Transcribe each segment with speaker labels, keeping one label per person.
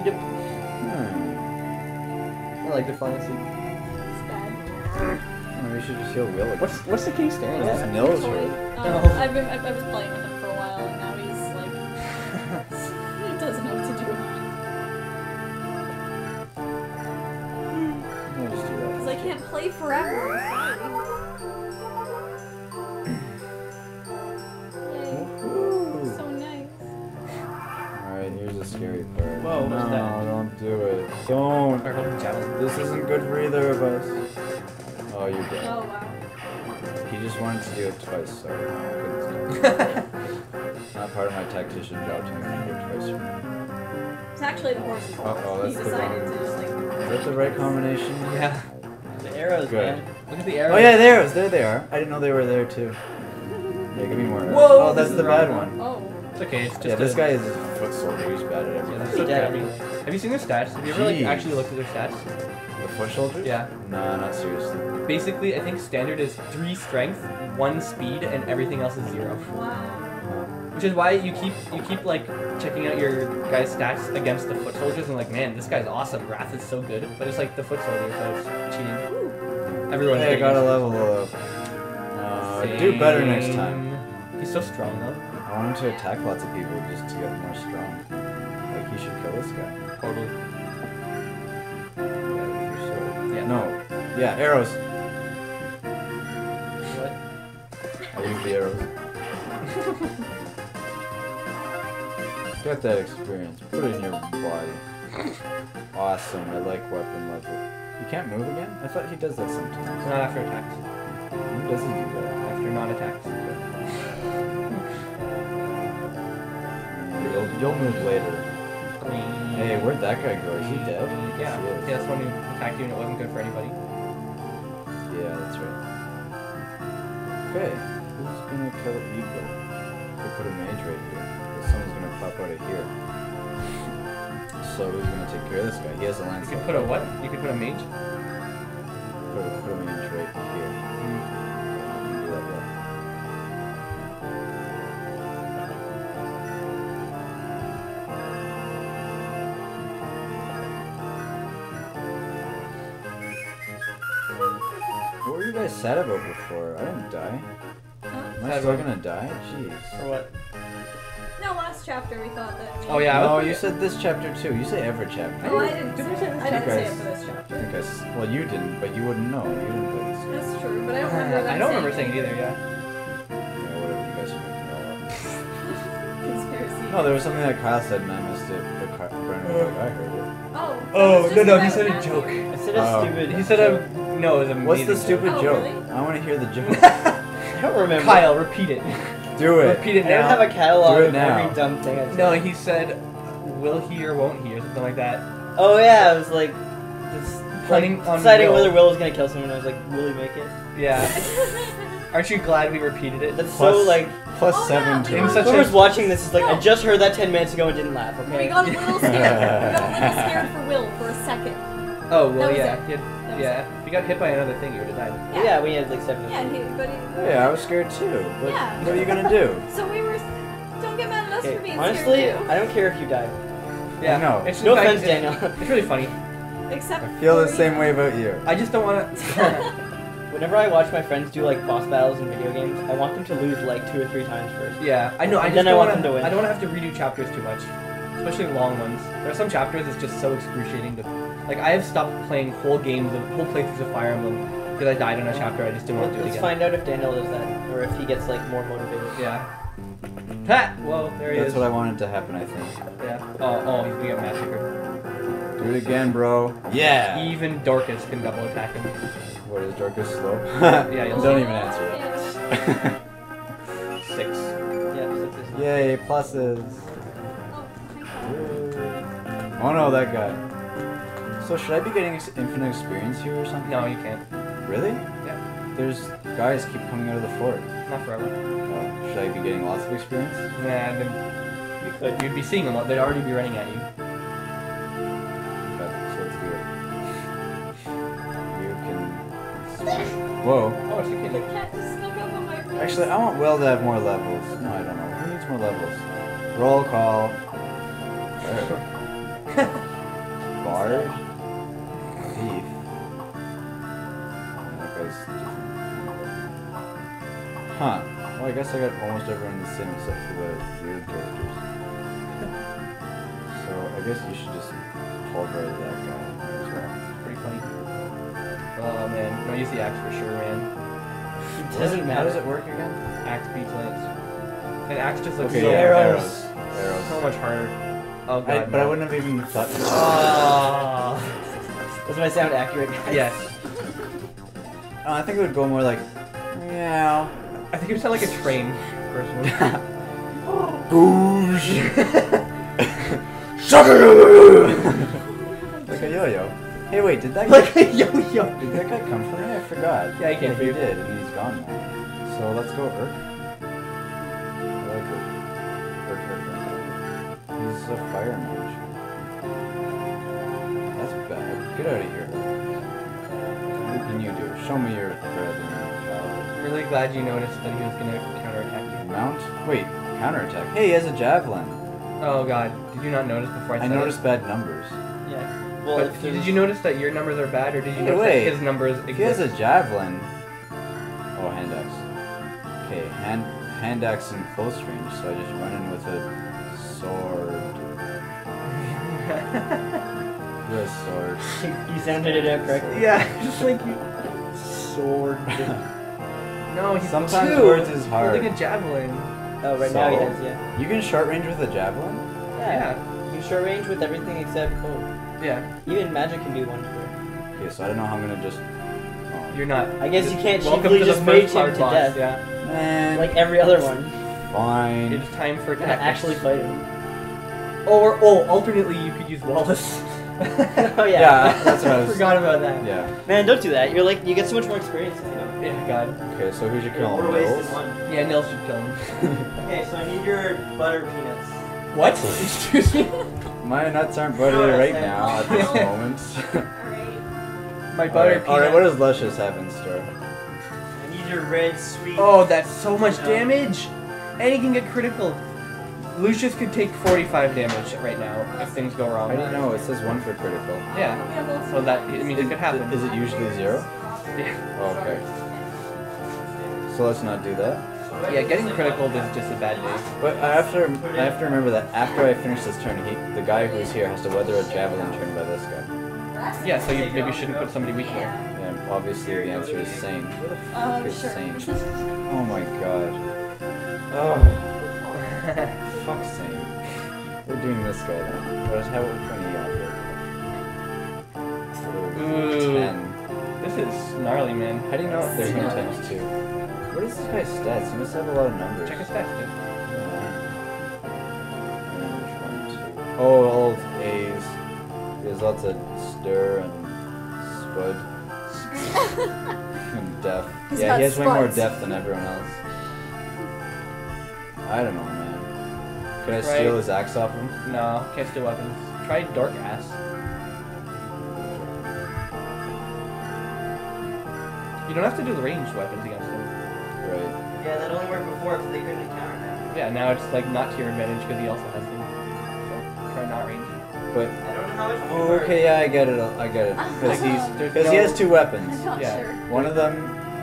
Speaker 1: Skippy dip.
Speaker 2: Hmm.
Speaker 1: I like the fantasy.
Speaker 3: It's bad.
Speaker 2: Maybe we should just heal Wil.
Speaker 1: What's what's the king staring
Speaker 2: His nose
Speaker 3: Toy.
Speaker 2: hurt.
Speaker 3: Um, I've been I've, I was playing with him for a while and now he's like he doesn't know what to do.
Speaker 2: We'll just do that.
Speaker 3: Because I can't play forever.
Speaker 2: Don't.
Speaker 1: Or holding javelin.
Speaker 2: This isn't good for either of us. Oh, you're dead.
Speaker 3: Oh wow.
Speaker 2: He just wanted to do it twice, so I couldn't stop. Not part of my tactician job to make him do it twice.
Speaker 3: It's actually the horse's fault.
Speaker 2: Uh-oh,
Speaker 3: he
Speaker 2: that's the
Speaker 3: decided
Speaker 2: wrong-
Speaker 3: to just like
Speaker 2: Is that the right combination?
Speaker 1: yeah.
Speaker 4: The arrows,
Speaker 2: Good.
Speaker 4: man.
Speaker 1: Look at the arrows.
Speaker 2: Oh yeah, the arrows. There they are. I didn't know they were there too. Yeah, give me more. arrows.
Speaker 1: Whoa,
Speaker 2: Oh, that's the
Speaker 1: the
Speaker 2: bad
Speaker 1: wrong
Speaker 2: one.
Speaker 3: oh.
Speaker 1: It's okay. It's just
Speaker 2: Yeah, this
Speaker 1: a-
Speaker 2: guy is a foot soldier. He's bad at
Speaker 1: Yeah,
Speaker 2: everything.
Speaker 1: that's so
Speaker 4: Dead
Speaker 1: crappy.
Speaker 4: anyway.
Speaker 1: Have you seen their stats? Have you ever like
Speaker 2: Jeez.
Speaker 1: actually looked at their stats?
Speaker 2: The foot soldiers?
Speaker 1: Yeah.
Speaker 2: Nah, not seriously.
Speaker 1: Basically, I think standard is three strength, one speed, and everything else is zero.
Speaker 3: Wow.
Speaker 1: Which is why you keep you keep like checking out your guy's stats against the foot soldiers and like, man, this guy's awesome. Rath is so good, but it's like the foot soldier, so it's cheating. Everyone.
Speaker 2: Hey, I gotta
Speaker 1: it.
Speaker 2: level up. Uh, do better next time.
Speaker 1: He's so strong though.
Speaker 2: I want him to attack lots of people just to get more strong. He should kill this guy.
Speaker 1: Totally.
Speaker 2: Yeah, with your sword.
Speaker 1: Yeah.
Speaker 2: No. Yeah, arrows.
Speaker 1: What?
Speaker 2: I use the arrows. Get that experience. Put it in your body. Awesome. I like weapon level. You can't move again? I thought he does that sometimes.
Speaker 1: Not after attacks.
Speaker 2: When does he do that?
Speaker 1: After non-attacks.
Speaker 2: You'll, you'll move later. Hey, where'd that guy go? Is he mm, dead?
Speaker 1: Yeah. Yeah, that's when he attacked you and it wasn't good for anybody.
Speaker 2: Yeah, that's right. Okay, who's gonna kill Eagler? They put a mage right here. But someone's gonna pop out of here. So who's gonna take care of this guy? He has a lance.
Speaker 1: You could put a what? You could put a mage?
Speaker 2: Put a, put a mage right here. Guys sad about before? I didn't die.
Speaker 3: Huh?
Speaker 2: Am I
Speaker 1: Sad
Speaker 2: still gonna die? Jeez.
Speaker 4: Or what?
Speaker 3: No, last chapter we thought that.
Speaker 1: Oh, yeah, I
Speaker 2: No, you said this chapter too. You say every chapter.
Speaker 3: Oh, I didn't.
Speaker 1: Did
Speaker 3: say
Speaker 1: we say this
Speaker 3: I didn't say it for this chapter.
Speaker 2: think I s- well, you didn't, but you wouldn't know. You didn't play this.
Speaker 3: That's true, but I don't remember that.
Speaker 1: I don't remember saying it either, yeah.
Speaker 2: Yeah, No, there was something that Kyle said and I missed it, but Ky- Brandon was like, I heard it.
Speaker 3: Oh. that
Speaker 1: Oh, no, no, he said a joke.
Speaker 3: asking.
Speaker 4: I said a
Speaker 2: Oh.
Speaker 4: stupid.
Speaker 1: He said
Speaker 4: joke.
Speaker 1: a no, it was an
Speaker 2: What's the
Speaker 1: amazing
Speaker 2: stupid
Speaker 3: Oh,
Speaker 2: joke?
Speaker 3: really?
Speaker 2: I want to hear the joke.
Speaker 4: I don't remember.
Speaker 1: Kyle, repeat it.
Speaker 2: Do it.
Speaker 1: Repeat it
Speaker 4: I don't
Speaker 1: now.
Speaker 4: have a catalog
Speaker 2: Do it
Speaker 4: of
Speaker 2: now.
Speaker 4: every dumb thing I said.
Speaker 1: No, he said, "Will he or won't he?" or something like that.
Speaker 4: Oh yeah, I was like, this,
Speaker 1: Punning
Speaker 4: like
Speaker 1: on
Speaker 4: deciding
Speaker 1: Will.
Speaker 4: whether Wil was gonna kill someone. I was like, will he make it?
Speaker 1: Yeah. Aren't you glad we repeated it?
Speaker 4: That's
Speaker 2: Plus-
Speaker 4: so like.
Speaker 2: Plus
Speaker 3: Oh, yeah,
Speaker 2: seven
Speaker 3: we
Speaker 2: to
Speaker 1: In
Speaker 4: Whoever's
Speaker 1: a-
Speaker 4: watching this is like, I just heard that ten minutes ago and didn't laugh. Okay.
Speaker 3: We got a little scared. we got a little scared for Wil for a second.
Speaker 1: Oh
Speaker 3: That
Speaker 1: well,
Speaker 3: was
Speaker 1: yeah,
Speaker 3: it.
Speaker 1: he had-
Speaker 3: That was
Speaker 1: yeah. If you got hit by another thing, you would have died.
Speaker 4: Yeah.
Speaker 3: Yeah.
Speaker 4: we had like seven.
Speaker 3: Yeah, he, but he,
Speaker 2: Yeah, I was scared too. But
Speaker 3: Yeah.
Speaker 2: what are you gonna do?
Speaker 3: So we were. Don't get mad at us
Speaker 4: Okay,
Speaker 3: for being
Speaker 4: Honestly,
Speaker 3: scared too.
Speaker 4: I don't care if you die.
Speaker 1: Yeah,
Speaker 2: No.
Speaker 1: It's
Speaker 4: No
Speaker 1: fact-
Speaker 4: offense, Daniel.
Speaker 1: It's, it's really funny.
Speaker 3: Except.
Speaker 2: I feel the same way about you.
Speaker 1: I just don't want to.
Speaker 4: Whenever I watch my friends do like boss battles in video games, I want them to lose like two or three times first.
Speaker 1: yeah, I know. I just
Speaker 4: then I
Speaker 1: don't
Speaker 4: want
Speaker 1: wanna,
Speaker 4: them to win.
Speaker 1: I don't want to have to redo chapters too much, especially long ones. There are some chapters it's just so excruciating to. Like I have stopped playing whole games of whole playthroughs of Fire Emblem because I died on a chapter. I just didn't want to do it
Speaker 4: Let's
Speaker 1: again.
Speaker 4: find out if Daniel does that, or if he gets like more motivated.
Speaker 1: Yeah. Ha! Whoa, there he
Speaker 2: That's
Speaker 1: is.
Speaker 2: what I wanted to happen. I think.
Speaker 1: Yeah. Oh, oh, he's gonna get massacred.
Speaker 2: Do it again, bro. Yeah.
Speaker 1: Even Dorcas can double attack him.
Speaker 2: What is Dorcas slow?
Speaker 1: Yeah, you'll
Speaker 2: Don't
Speaker 3: see.
Speaker 2: even answer that.
Speaker 1: Six.
Speaker 4: Yeah, six is-
Speaker 2: Yay, pluses.
Speaker 3: Oh,
Speaker 2: Oh no, that guy. So should I be getting infinite experience here or something?
Speaker 1: No, you can't.
Speaker 2: Really?
Speaker 1: Yeah.
Speaker 2: There's guys keep coming out of the fort.
Speaker 1: Not forever.
Speaker 2: Uh, should I be getting lots of experience?
Speaker 1: Nah, then. You'd be seeing them. They'd already be running at you.
Speaker 2: Whoa.
Speaker 1: Oh, it's a
Speaker 3: the cat just snuck up on my face.
Speaker 2: Actually, I want Wil to have more levels. No, I don't know. Who needs more levels? Roll call. Alright. Bard? Thief. That guy's different. Huh. Well, I guess I got almost everyone the same except for the weird characters. So I guess you should just pulverize that guy
Speaker 1: Um, oh man, no use the axe for sure, man.
Speaker 4: It doesn't
Speaker 2: How
Speaker 4: matter.
Speaker 2: does it work again?
Speaker 1: Axe beats lance. And axe just looks
Speaker 2: Okay,
Speaker 1: so,
Speaker 2: yeah,
Speaker 4: arrows.
Speaker 2: arrows. Arrows.
Speaker 1: so much harder. Oh god.
Speaker 2: I, but I wouldn't have even thought.
Speaker 1: Oh.
Speaker 4: Does my sound accurate? guys?
Speaker 1: yes.
Speaker 2: Oh, I think it would go more like meow.
Speaker 1: I think it would sound like a train, personally.
Speaker 2: like a yo-yo. Hey, wait, did that
Speaker 1: like
Speaker 2: guy,
Speaker 1: a yo-yo.
Speaker 2: did that guy come from me? I forgot.
Speaker 1: Yeah, he came
Speaker 2: he
Speaker 1: from you.
Speaker 2: did, and he's gone now. So let's go Erk. I like Erk. Erk, Erk. He's a fire mage. That's bad. Get out of here. What can you do? Show me your thread
Speaker 1: really glad you noticed that he was gonna counterattack you.
Speaker 2: Mount? Wait, counterattack. Hey, he has a javelin.
Speaker 1: Oh god, did you not notice before I
Speaker 2: I noticed bad numbers.
Speaker 4: Yeah. Well,
Speaker 1: But did you notice that your numbers are bad, or did you
Speaker 2: Hey,
Speaker 1: notice
Speaker 2: wait.
Speaker 1: that his numbers
Speaker 2: If he has a javelin. Oh, hand axe. Okay, hand hand axe in close range, so I just run in with a sword. With a sword.
Speaker 4: you sounded it out correctly.
Speaker 1: yeah, just like you.
Speaker 4: Sword.
Speaker 2: Oh,
Speaker 1: No, he's
Speaker 2: Sometimes
Speaker 1: two,
Speaker 2: words is hard.
Speaker 1: Holding a javelin.
Speaker 4: oh, right now he
Speaker 2: So?
Speaker 4: does, yeah.
Speaker 2: You can short range with a javelin?
Speaker 1: Yeah.
Speaker 4: You can short range with everything except bow.
Speaker 1: Yeah.
Speaker 4: Even magic can do one for
Speaker 2: Okay, so I don't know how I'm gonna just. Oh.
Speaker 1: You're not.
Speaker 4: I guess you can't
Speaker 1: Welcome
Speaker 4: cheaply
Speaker 1: to
Speaker 4: just mage
Speaker 1: first
Speaker 4: him
Speaker 1: hard
Speaker 4: to
Speaker 1: boss,
Speaker 4: death.
Speaker 1: Yeah.
Speaker 2: Man.
Speaker 4: Like every other one.
Speaker 2: fine.
Speaker 1: It's time for
Speaker 4: You're gonna actually fight him.
Speaker 1: Or oh, alternately you could use Wallace.
Speaker 4: oh yeah.
Speaker 2: Yeah, that's what I
Speaker 4: I
Speaker 2: was-
Speaker 4: forgot about that.
Speaker 2: Yeah.
Speaker 4: Man, don't do that. You're like you get so much more experience. You know?
Speaker 1: yeah, God.
Speaker 2: Okay, so who should kill him?
Speaker 4: We're wasting
Speaker 2: Nils?
Speaker 4: one.
Speaker 1: Yeah, Nils should kill him.
Speaker 4: Okay, so I need your butter peanuts.
Speaker 1: What? Excuse me.
Speaker 2: My nuts aren't buttery right now at this moment.
Speaker 3: Alright.
Speaker 1: My butter
Speaker 2: Alright, Alright, what does Lucius have in store?
Speaker 4: I need your red sweet.
Speaker 1: Oh, that's so much
Speaker 4: Yeah.
Speaker 1: damage. And he can get critical. Lucius could take 45 damage right now if things go wrong.
Speaker 2: I don't know, it says one for critical.
Speaker 1: Yeah.
Speaker 3: We have lots
Speaker 1: So that I mean it could happen.
Speaker 2: Is it usually zero?
Speaker 1: Yeah.
Speaker 2: Oh, okay. So let's not do that.
Speaker 1: Yeah, getting critical is just a bad day.
Speaker 2: But I have to, I have to remember that after I finish this turn, he, the guy who's here has to weather a javelin turn by this guy.
Speaker 1: Yeah, so you maybe shouldn't put somebody weak there.
Speaker 2: And obviously the answer is Sain. Where the
Speaker 3: Um,
Speaker 2: is
Speaker 3: sure.
Speaker 2: Sain? Oh my god. Oh, fuck Sain. We're doing this guy then. What is how we're trying to
Speaker 1: Ooh.
Speaker 2: Ten.
Speaker 1: This is gnarly, man.
Speaker 2: How do you know there's no times two? What is this guy's stats? He must have a lot of numbers.
Speaker 1: Check his stats, dude.
Speaker 2: Oh, all A's. He has lots of stir and spud and def.
Speaker 3: He's
Speaker 2: yeah, he has way more
Speaker 3: spuds.
Speaker 2: def than everyone else. I don't know, man. Can I
Speaker 1: Right.
Speaker 2: steal his axe off him?
Speaker 1: No, can't steal weapons. Try Dorcas. You don't have to do the ranged weapons against him.
Speaker 2: Right.
Speaker 4: Yeah, that only worked before because they couldn't encounter that.
Speaker 1: Yeah, now it's like not to your advantage because he also has them. So try not range.
Speaker 2: But
Speaker 4: I don't know how much.
Speaker 2: oh, okay, yeah, I get it. I get it. Because he's
Speaker 1: there's
Speaker 2: because he has two weapons.
Speaker 3: I'm not
Speaker 1: Yeah.
Speaker 3: sure.
Speaker 2: One of them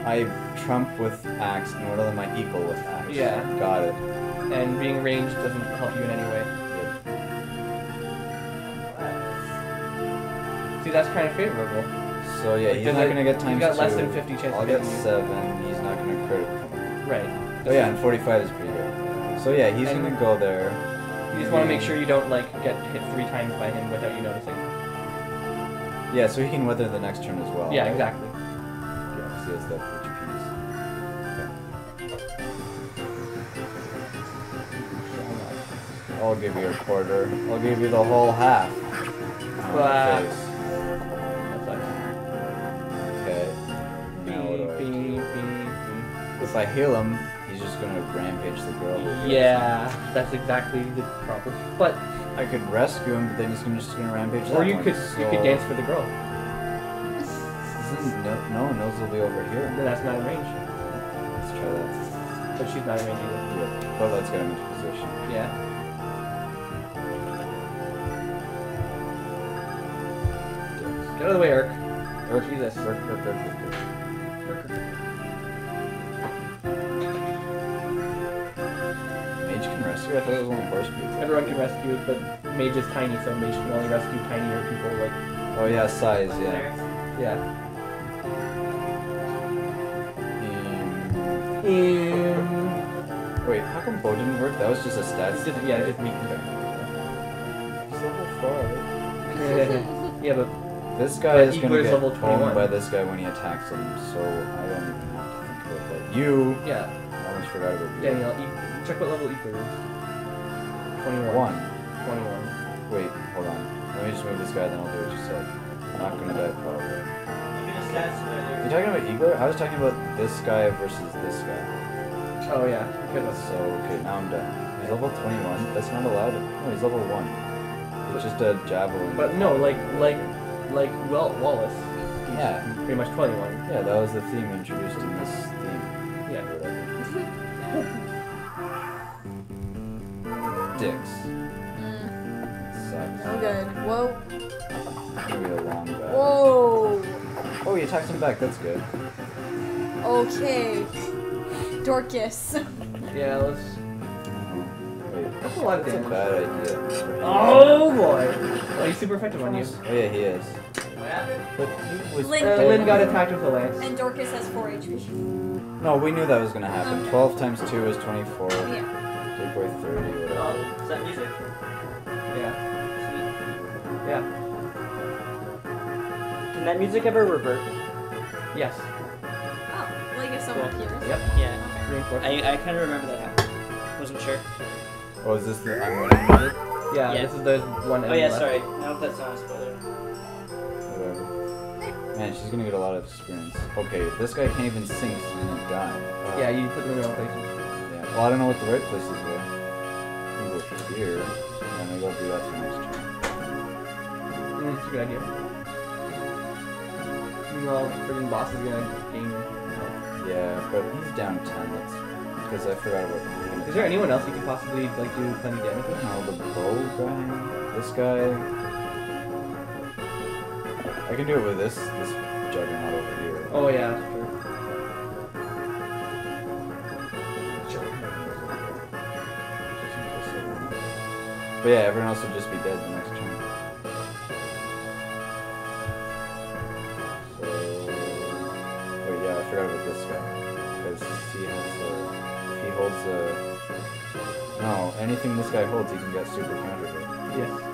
Speaker 2: I trump with axe, and one of them I equal with axe.
Speaker 1: Yeah.
Speaker 2: Got it.
Speaker 1: And being ranged doesn't help you in any way. See, that's kind of favorable.
Speaker 2: So yeah,
Speaker 1: Like,
Speaker 2: he's not
Speaker 1: a-
Speaker 2: gonna get times
Speaker 1: You got less than 50 chance
Speaker 2: I'll
Speaker 1: of
Speaker 2: get seven. He's
Speaker 1: Right.
Speaker 2: Oh yeah, and 45 is pretty good. So yeah, he's
Speaker 1: And-
Speaker 2: gonna go there.
Speaker 1: You just want to make sure you don't like get hit three times by him without you noticing.
Speaker 2: Yeah, so he can weather the next turn as well.
Speaker 1: Yeah,
Speaker 2: right?
Speaker 1: exactly.
Speaker 2: Yeah, he has the HPs. I'll give you a quarter. I'll give you the whole half.
Speaker 1: Wow.
Speaker 2: If I heal him, he's just gonna rampage the girl.
Speaker 1: Yeah, that's exactly the problem. But
Speaker 2: I could rescue him, but then he's gonna just gonna rampage
Speaker 1: or you
Speaker 2: one,
Speaker 1: could you could dance for the girl.
Speaker 2: No, no, Nose will be over here.
Speaker 1: Then that's not in range.
Speaker 2: Let's try that.
Speaker 1: But she's not in range either.
Speaker 2: Yeah, but let's get him into position.
Speaker 1: Yeah. Get out of the way, Erk.
Speaker 2: Erk,
Speaker 1: Jesus.
Speaker 2: Erk, Erk, Erk, Erk, rescue? I thought it was only horse people.
Speaker 1: Everyone can rescue, but Mage is tiny, so Mage can only rescue tinier people. Like,
Speaker 2: Oh yeah, size, yeah.
Speaker 1: yeah.
Speaker 2: Um, wait, how come bow didn't work? That was just a
Speaker 1: It's
Speaker 2: stats.
Speaker 1: just, yeah, just weak.
Speaker 2: It's level five.
Speaker 1: yeah, but
Speaker 2: This guy
Speaker 1: But
Speaker 2: is gonna
Speaker 1: Igor's
Speaker 2: get
Speaker 1: level
Speaker 2: owned
Speaker 1: 21.
Speaker 2: by this guy when he attacks him, so I don't even have to think about that. You
Speaker 1: yeah.
Speaker 2: I almost forgot about you.
Speaker 1: Daniel, e- check what level Eagler is. 21.
Speaker 2: One.
Speaker 1: 21.
Speaker 2: Wait, hold on. Let me just move this guy, then I'll do what you said. I'm not gonna die probably. You talking about Igor? I was talking about this guy versus this guy.
Speaker 1: Oh, yeah. Good one.
Speaker 2: So okay, now I'm done. He's level 21. That's not allowed. No, he's level one. It's just a javelin.
Speaker 1: But no, like, like, like, well, Wallace.
Speaker 2: Yeah.
Speaker 1: Pretty much 21.
Speaker 2: yeah, that was the theme introduced in this theme.
Speaker 1: Yeah.
Speaker 2: Or whatever. Dicks.
Speaker 3: Mm,
Speaker 2: Sucks.
Speaker 3: no good. Whoa.
Speaker 2: A long.
Speaker 3: Whoa.
Speaker 2: Oh, you attacked him back. That's good.
Speaker 3: Okay. Dorcas.
Speaker 1: Yeah, let's.
Speaker 2: Wait,
Speaker 1: That's a lot of
Speaker 2: that's a bad idea.
Speaker 1: Oh boy! Oh, he's super effective on you.
Speaker 2: Oh yeah, he is. But he was
Speaker 3: Lyn-
Speaker 1: Uh. Lyn got attacked with a lance.
Speaker 3: And Dorcas has 4 HP.
Speaker 2: No, we knew that was gonna happen.
Speaker 3: Okay.
Speaker 2: 12 times 2 is 24.
Speaker 3: Yeah.
Speaker 2: Big boy 30, whatever.
Speaker 4: Is that music?
Speaker 1: Yeah. Yeah.
Speaker 4: Can that music ever revert?
Speaker 1: Yes.
Speaker 3: Oh, like if someone
Speaker 4: Cool.
Speaker 3: hears.
Speaker 1: Yep.
Speaker 4: Yeah.
Speaker 1: Reinforced.
Speaker 4: I, I kind of remember that happening. Wasn't sure.
Speaker 2: Oh, is this the I'm winning music?
Speaker 1: Yeah,
Speaker 4: Yeah.
Speaker 1: this is the one.
Speaker 4: Oh yeah,
Speaker 1: left.
Speaker 4: sorry. I hope that's not a spoiler.
Speaker 2: Whatever. Man, she's gonna get a lot of experience. Okay, this guy can't even sing, so he's gonna die. Uh,
Speaker 1: Yeah, you put them in the wrong places.
Speaker 2: yeah. Well, I don't know what the right places were. I'm gonna go here. Yeah, maybe I'll do that for next turn.
Speaker 1: Mm, it's a good idea. Meanwhile, freaking boss is gonna gain health.
Speaker 2: Yeah, but he's down 10. That's because I forgot about him.
Speaker 1: Is there anyone else you could possibly like do plenty damage with?
Speaker 2: No, the bow guy. This guy. I can do it with this this juggernaut over here.
Speaker 1: Oh yeah,
Speaker 2: But yeah, everyone else will just be dead the next turn. Wait, oh yeah, I forgot about this guy because he has the if he holds the no anything this guy holds, he can get super countered. with.
Speaker 1: Yes.